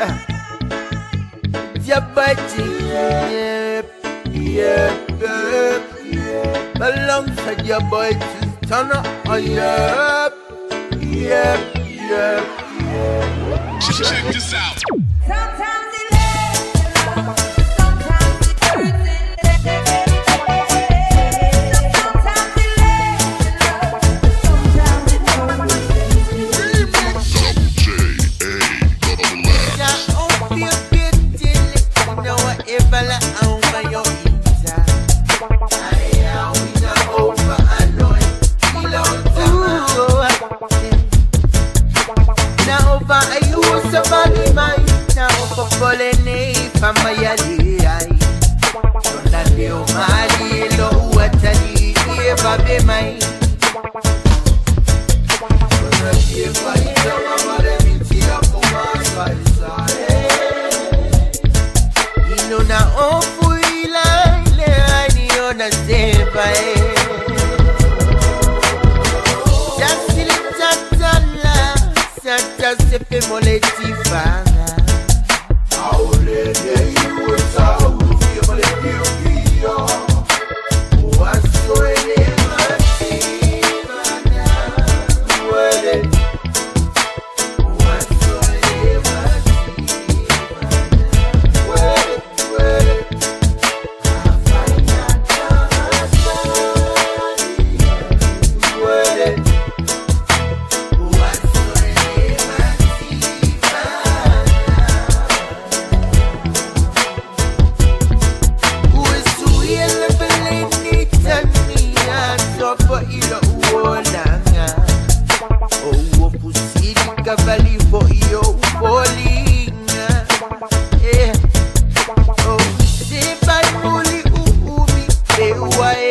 Your body, yep, yep, yep, yep. Alongside your boy, just turn up, oh, yep, yep, yep, yep. Check this out. Sometimes I use a body mind, now over pollen from my alley. Don't feel my low what I need, ever be mine. If I don't want to be here for my side, inona ofuila ile niona sepa Jasilitatala Santa sepe moletifanga away.